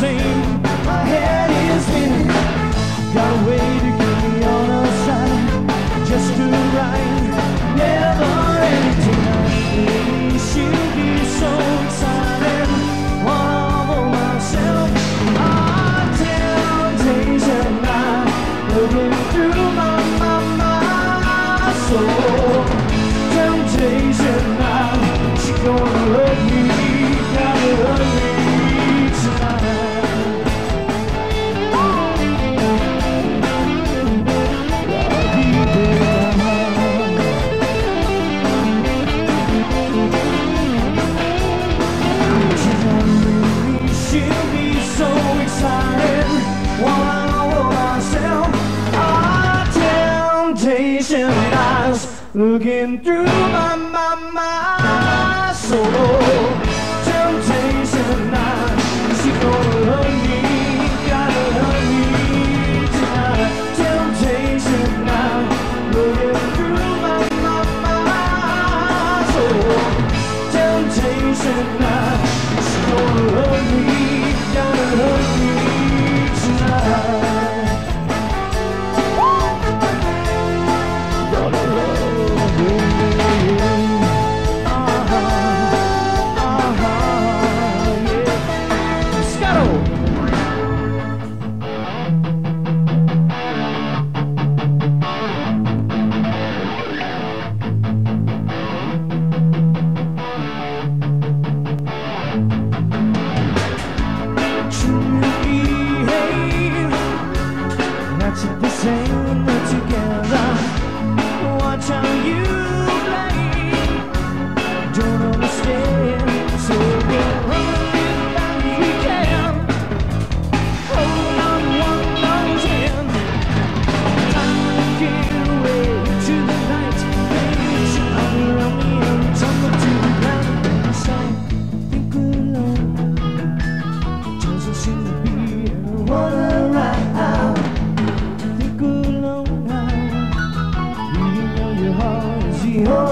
same looking through my, my, my soul. Temptation, gonna me, gotta me tonight. Temptation, looking through my, my, my soul. Temptation,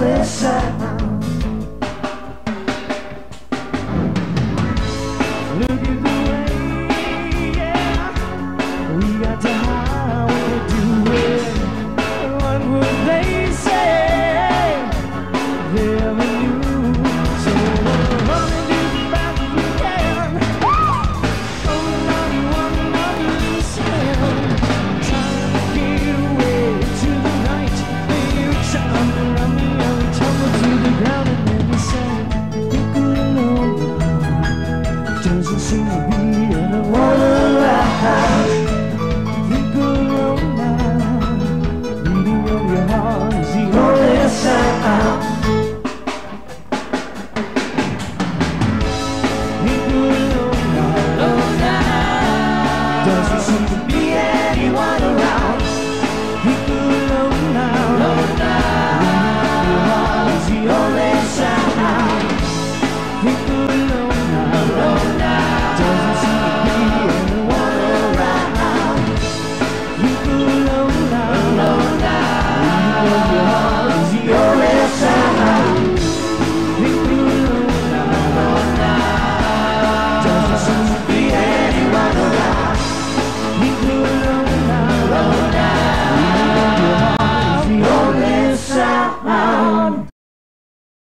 only. Look at see